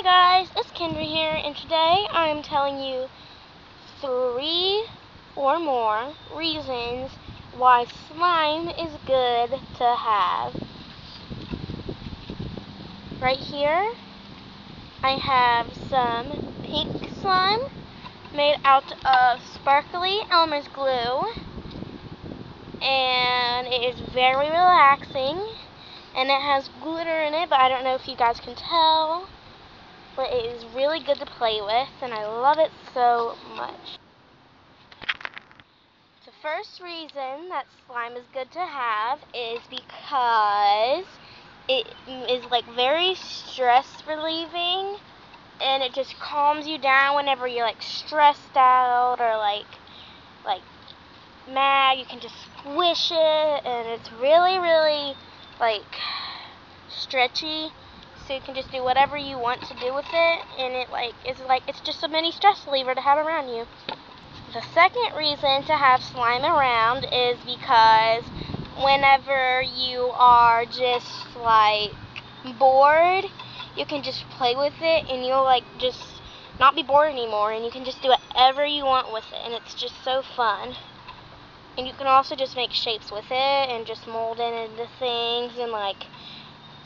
Hi guys, it's Kendra here, and today I'm telling you three or more reasons why slime is good to have. Right here, I have some pink slime made out of sparkly Elmer's glue, and it is very relaxing, and it has glitter in it, but I don't know if you guys can tell but it is really good to play with, and I love it so much. The first reason that slime is good to have is because it is like very stress relieving and it just calms you down whenever you're like stressed out or like like mad you can just squish it and it's really really like stretchy so you can just do whatever you want to do with it and it like is like it's just a mini stress reliever to have around you. The second reason to have slime around is because whenever you are just like bored, you can just play with it and you'll like just not be bored anymore and you can just do whatever you want with it and it's just so fun. And you can also just make shapes with it and just mold it into things and like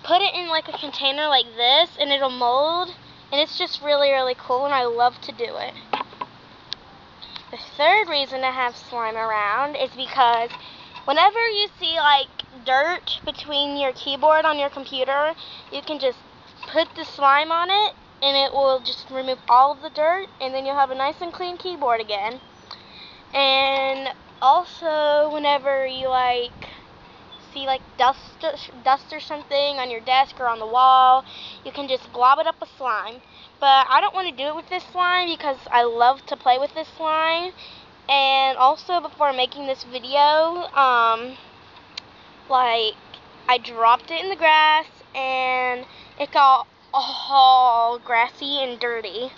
put it in like a container like this and it'll mold and it's just really really cool and I love to do it. The third reason to have slime around is because whenever you see like dirt between your keyboard on your computer you can just put the slime on it and it will just remove all of the dirt and then you'll have a nice and clean keyboard again. And also whenever you like see like dust, dust or something on your desk or on the wall, you can just glob it up with slime. But I don't want to do it with this slime because I love to play with this slime. And also before making this video, um, like I dropped it in the grass and it got all grassy and dirty.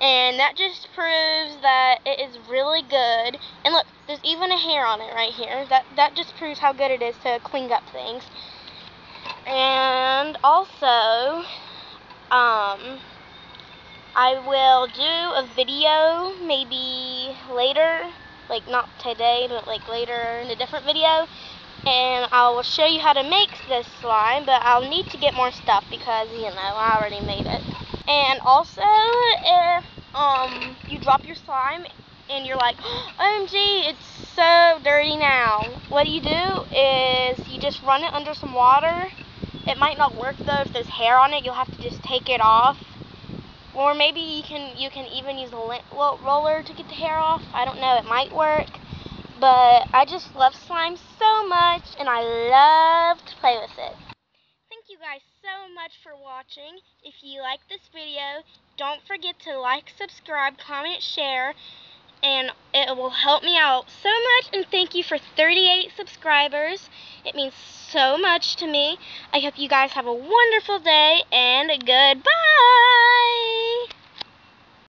And that just proves that it is really good. And look, there's even a hair on it right here. That, that just proves how good it is to clean up things. And also, um, I will do a video maybe later, like not today, but like later in a different video. And I will show you how to make this slime, but I'll need to get more stuff because, you know, I already made it. And also, if um, you drop your slime and you're like, OMG, it's so dirty now. What you do is you just run it under some water. It might not work though if there's hair on it. You'll have to just take it off. Or maybe you can you can even use a lint roller to get the hair off. I don't know. It might work. But I just love slime so much and I love to play with it Thank you guys so much for watching. If you like this video, don't forget to like, subscribe, comment, share, and it will help me out so much. And thank you for 38 subscribers. It means so much to me. I hope you guys have a wonderful day, and goodbye!